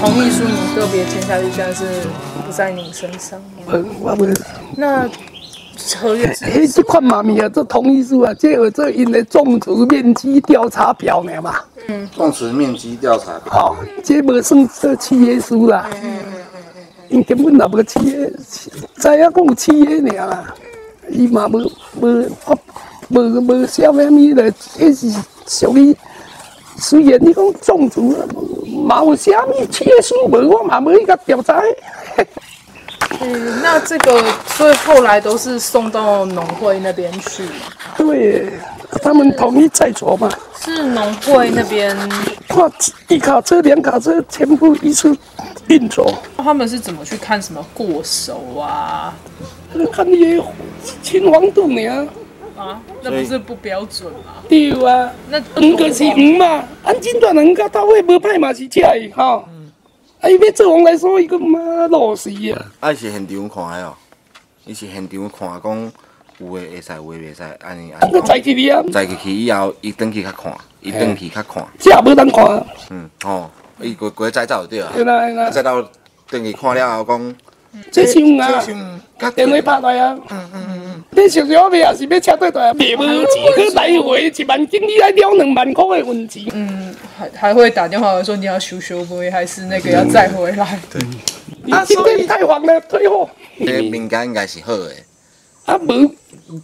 同意书你个别签下去，但是不在你身上。我我无，那合约是迄这款妈咪啊，这同意书啊，这有这因的种植面积调查表呢嘛。种植面积调查表，好，这无算这契约书啦。嗯嗯嗯嗯因根本也无契约，知影讲有契约尔啦。伊嘛无无发无无写啥物咧，迄是属于虽然你讲种植嘛有啥物契约书无，我嘛无去甲调查。嗯，那这个所以后来都是送到农会那边去，对，他们统一在做嘛。是农会那边跨一卡车、两卡车全部一次运走，他们是怎么去看什么过手啊？看你的青黄度尔。啊，那不是不标准吗？对啊，那黄就是黄嘛，按诊断黄甲到尾无歹嘛是假的吼。啊，伊要做王来说，伊个妈老死啊！啊是现场看的哦，伊是现场看讲有诶会使，有诶袂使，安尼安尼。啊个。载去你啊，载去去以后，伊转去较看，伊转去较看，这也无当看，嗯哦，伊过过载走就对啊。对啦对啦，载到转去看了后讲，这像啊，电话拍来啊。嗯嗯嗯你想想要也是要车对对，卖无钱去来回一万斤，你来了两万块的运钱。嗯，还还会打电话说你要修修不还是那个要再回来？对，啊今天太黄了，退货。这民间应该是好诶，啊无，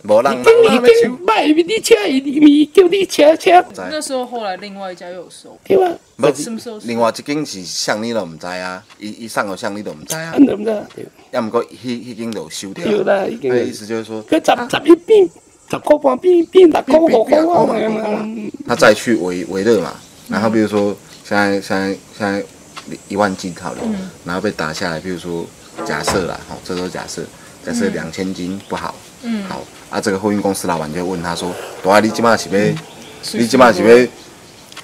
无人已经已经卖你车，伊咪叫你车车，那时候后来另外一家又有收，对吧？无什么时候另外一间是向你都毋知啊，伊伊送互向你都毋知啊，安怎的？要毋过迄迄间就收掉。对啦，已经那。意思就是说，佢十十一变十块半变变六块五块啊嘛。他再去维维乐嘛，然后比如说现在现在现在一万斤好了，然后被打下来，比如说假设啦，好，这都是假设，假设两千斤不好，嗯，好，啊，这个货运公司老板就问他说，大啊，你即马是要，你即马是要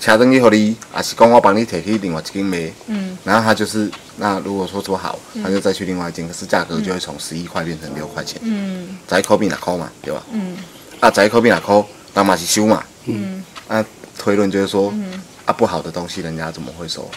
车登去互你，还是讲我帮你摕去另外一间卖？嗯，然后他就是，那如果说做好，他就再去另外一间，可是价格就会从十一块变成六块钱，嗯。十一块变六块嘛，对吧？嗯。啊，十一块变六块，那嘛是收嘛，嗯，啊，推论就是说，啊，不好的东西人家怎么会收？